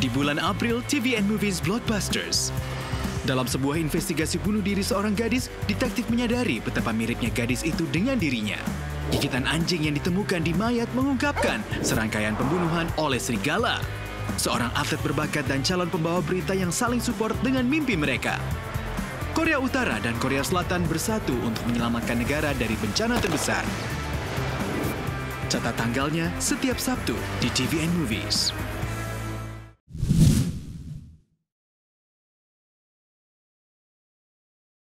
Di bulan April, TVN Movies Blockbusters. Dalam sebuah investigasi bunuh diri seorang gadis, detektif menyadari betapa miripnya gadis itu dengan dirinya. Gigitan anjing yang ditemukan di mayat mengungkapkan serangkaian pembunuhan oleh serigala. Seorang atlet berbakat dan calon pembawa berita yang saling support dengan mimpi mereka. Korea Utara dan Korea Selatan bersatu untuk menyelamatkan negara dari bencana terbesar. Catat tanggalnya setiap Sabtu di TVN Movies.